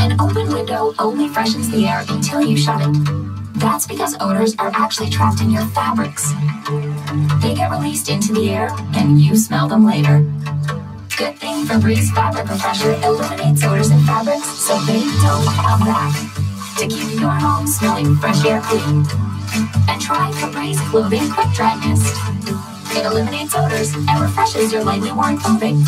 An open window only freshens the air until you shut it. That's because odors are actually trapped in your fabrics. They get released into the air, and you smell them later. Good thing Febreze Fabric Refresher eliminates odors in fabrics, so they don't come back. To keep your home smelling fresh air clean. And try Febreze Clothing Quick Dry Mist. It eliminates odors and refreshes your lightly worn clothing.